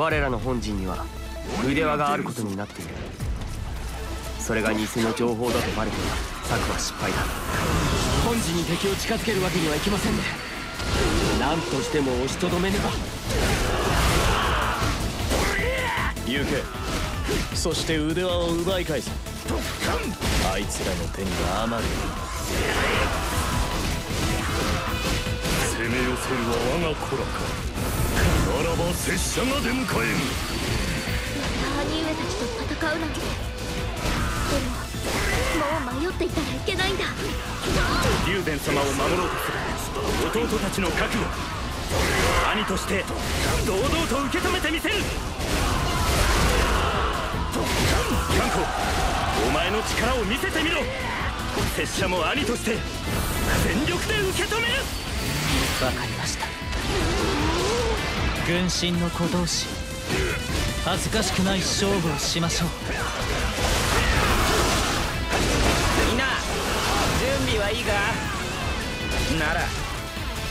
我らの本陣には腕輪があることになっている。それが偽の情報だとバレては策は失敗だ。本陣に敵を近づけるわけにはいきませんね。何としても押しとどめねば。行け。そして腕輪を奪い返すあいつらの手には余る。攻め寄せるは我が子らかならば拙者が出迎える。兄上たちと戦うなんて。でももう迷っていたらいけないんだ。龍禅様を守ろうとする弟たちの覚悟。兄として堂々と受け止めてみせる。観光お前の力を見せてみろ。拙者も兄として全力で受け止める。わかりました軍神の子同士。恥ずかしくない勝負をしましょう。みんな準備はいいか？なら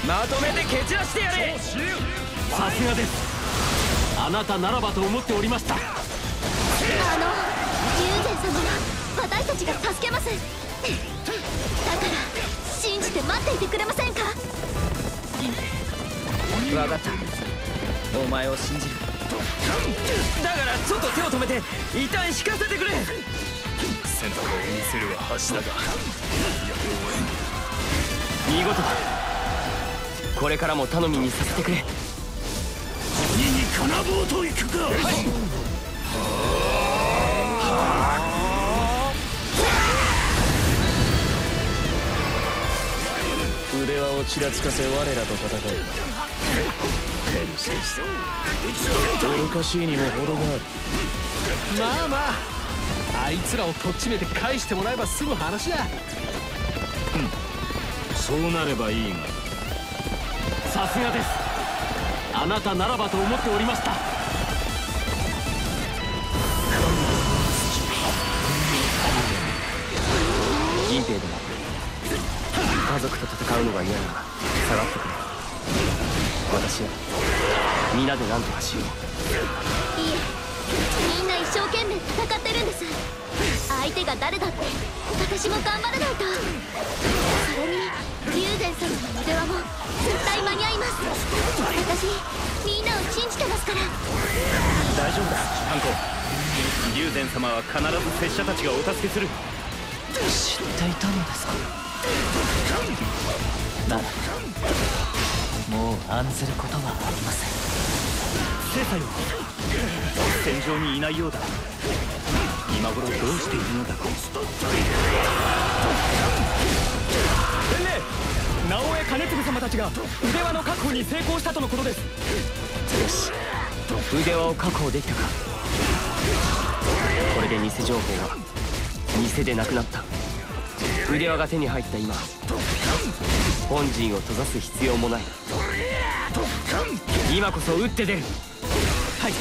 まとめて蹴散らしてやれ！さすがです。あなたならばと思っておりました。あの龍禅様は私たちが助けます。だから信じて待っていてくれませんか？分かったお前を信じる。だからちょっと手を止めて一旦引かせてくれ。選択を見せるは橋だが。見事。だこれからも頼みにさせてくれ。鬼に金棒といくか、腕輪をちらつかせ我らと戦う愚かしいにも程があるまあまああいつらをとっちめて返してもらえば済む話だそうなればいいがさす。がですあなたならばと思っておりましたうのが嫌な。ら下がってくれ。私は皆で何とかしよう。いえみんな一生懸命戦ってるんです。相手が誰だって私も頑張らないと。それに龍禅様の腕輪も絶対間に合います。私みんなを信じてますから。大丈夫だ観光龍禅様は必ず拙者たちがお助けする。知っていたのですか？ならもう案ずることはありません。聖才は戦場にいないようだ。今頃どうしているのだろう伝令直江兼次様たちが腕輪の確保に成功したとのことです。よし。腕輪を確保できたか。これで偽情報は偽でなくなった。腕輪が手に入った今本陣を閉ざす必要もない。今こそ打って出る。はい。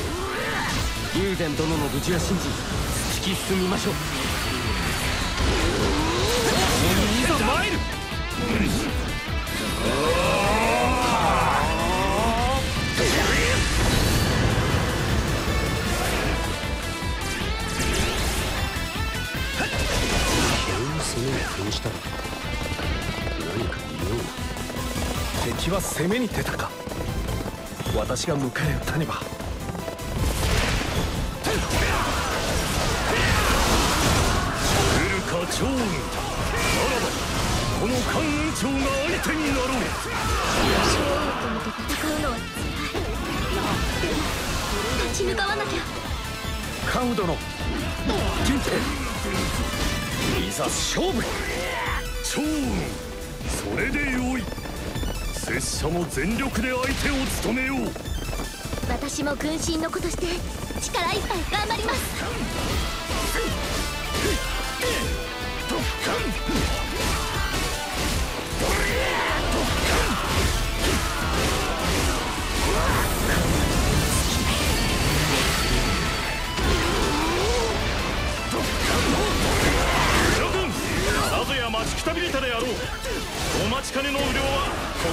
竜然殿の無事を信じ突き進みましょう。攻めに転じた何か言おう敵は攻めに出たか。私が迎え撃たねば来るか趙雲ならばこの関雲長が相手になろう将軍殿と戦うのは辛い立ち向かわなきゃ。関羽殿。いざ勝負趙雲それでよい。拙者も全力で相手を務めよう。私も軍神の子として力いっぱい頑張ります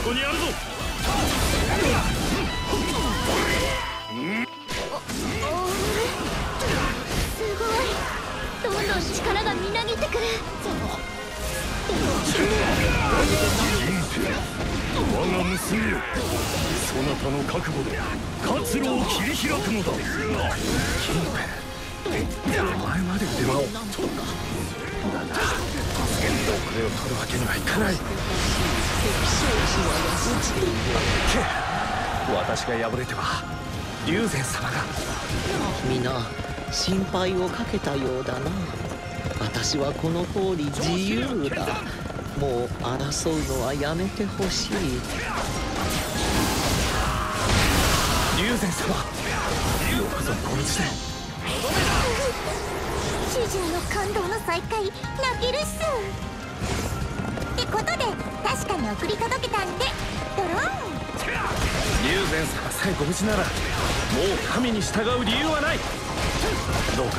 ここにあるぞ。おすごい。どんどん力がみなぎってくる。我が娘よそなたの覚悟で活路を切り開くのだお前まで腕輪をだが先導これを取るわけにはいかない。け私が敗れては龍禅様が。皆心配をかけたようだな。私はこの通り自由だ。もう争うのはやめてほしい。龍禅様。よくぞこの地の感動の再会。泣けるっす。ってことで確かに送り届けたんで。ドローン。龍禅様さえご無事ならもう神に従う理由はない。どうか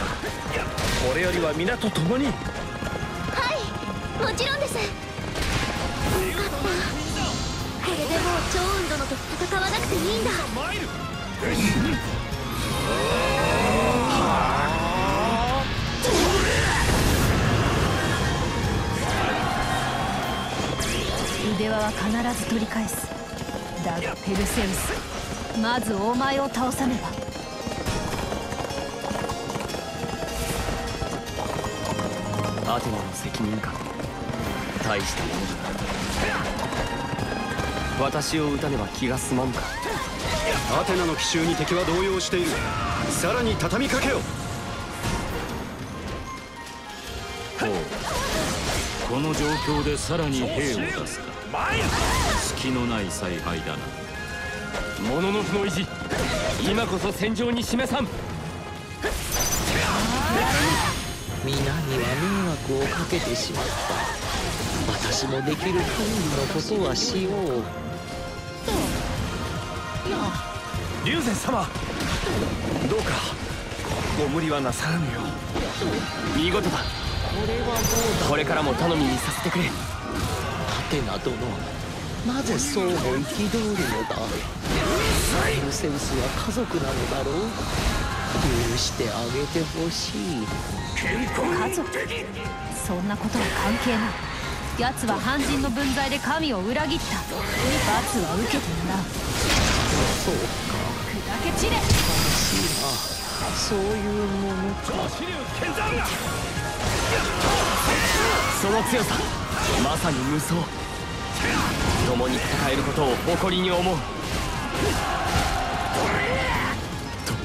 これよりは皆と共に。はいもちろんです。よかった。これでもう超雲殿と戦わなくていいんだ腕輪は必ず取り返す。だがペルセウスまずお前を倒さねば。アテナの責任感大したものだ。私を撃たねば気が済まんか。アテナの奇襲に敵は動揺している。さらに畳みかけよ。ほうこの状況でさらに兵を出すか。隙のない采配だな。モノノフの意地。今こそ戦場に示さん。皆には迷惑をかけてしまった。私もできる限りのことはしよう。龍禅様。どうかご無理はなさらぬよう。見事だこれはどうだこれからも頼みにさせてくれ。アテナ殿なぜそうも憤るのだ。ペルセウスは家族なのだろう。許してあげてほしい。家族。そんなことは関係ない。奴は半人の分際で神を裏切った。罰は受けてもらう。そう砕け散れ。かしいな。そういうものかその強さまさに無双。共に戦えることを誇りに思う。ど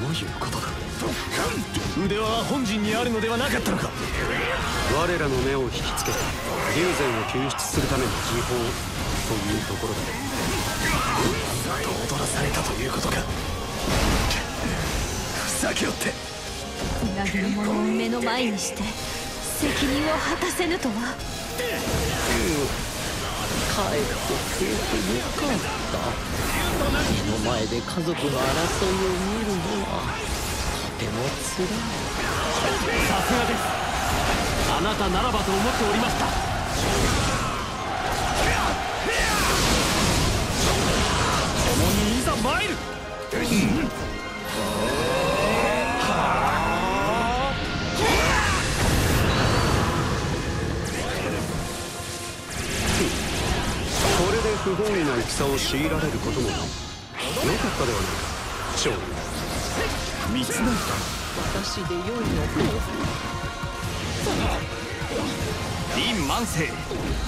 ういうことだ？腕輪は本陣にあるのではなかったのか？我らの目を引きつけ龍禅を救出するための技法というところだ。踊らされたということか？ふざけおって。裏切り者を目の前にして責任を果たせぬとは。帰ってくれてよかった目の前で家族の争いを見るのはとてもつらいさすがですあなたならばと思っておりました共にいざ参るこれ不本意な戦を強いられることもない。よかったではないか勝利三つだ私で良いのか林万世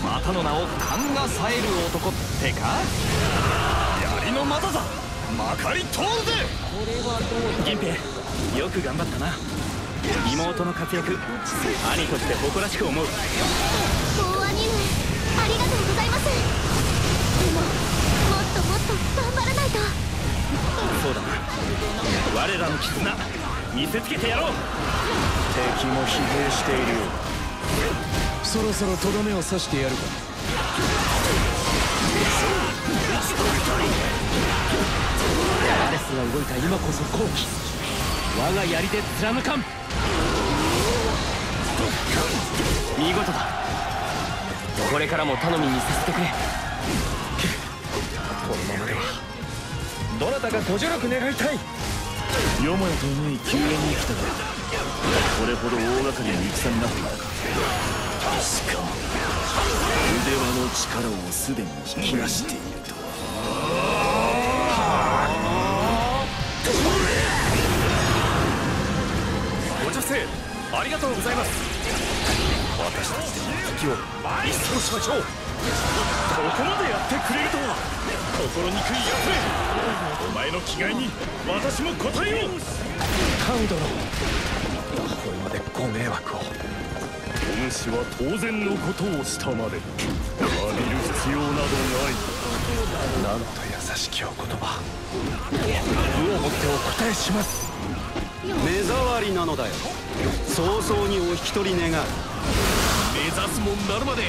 またの名を勘が冴える男ってか？槍の股だ。まかり通るぜ。これはどうだ銀平よく頑張ったな。妹の活躍兄として誇らしく思う。大兄上ありがとうございます我らの絆見せつけてやろう。敵も疲弊しているよ。うそろそろとどめを刺してやるか。アレスが動いた今こそ好機。我が槍で貫かん。見事だ。これからも頼みにさせてくれ。このままではどなたかご助力願いたい。よもやと思い救援に来たがこれほど大掛かりな戦になっていたかし。かも腕輪の力をすでに引き出し。ているとご助勢ありがとうございます私たちで時を。一掃しましょうここまでやってくれるとは心にくいやつめお前の気概に私も応えようカウ殿これまでご迷惑をお主は当然のことをしたまで詫びる必要などないなんと優しきお言葉。武をもってお答えします目障りなのだよ。早々にお引き取り願う。目指すもんなるまで。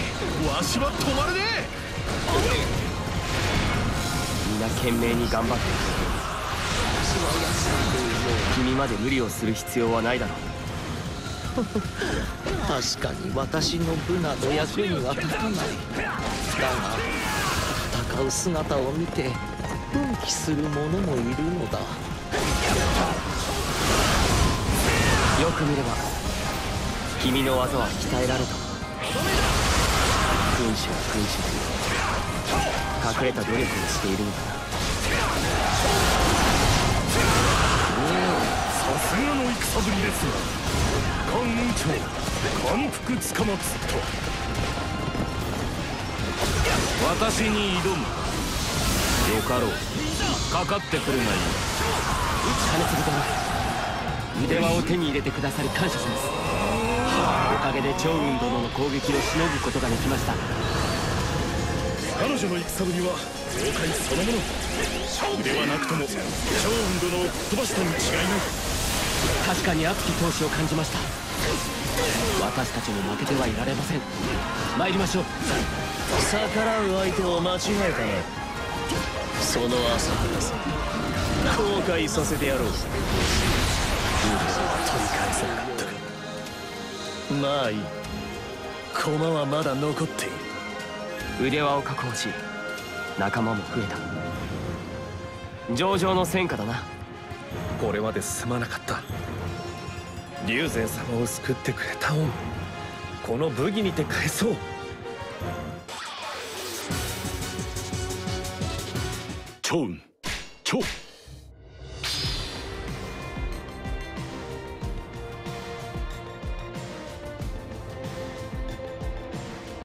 わしは止まるね皆懸命に頑張って君まで無理をする必要はないだろう。確かに私の部など役には立たない。だが戦う姿を見て奮起する者もいるのだ。よく見れば君の技は鍛えられた。君主は君主で隠れた努力をしているんだなさすがの戦ぶりです。が関雲長感服つかまつった私に挑む。よかろう。かかってくるがいい金継ぎ殿腕輪を手に入れてくださり感謝しますおかげで趙雲殿の攻撃をしのぐことができました彼女の戦ぶりは豪快そのもの。腕はなくとも趙雲殿を吹っ飛ばしたに違いない。確かに熱き闘志を感じました。私たちも負けてはいられません。参りましょう。逆らう相手を間違えたねその浅はかさ。後悔させてやろう。取り返せなかったか。まあいい。駒はまだ残っている腕輪を確保し仲間も増えた。上々の戦果だな。これまですまなかった。龍禅様を救ってくれた恩。この武技にて返そう。趙雲趙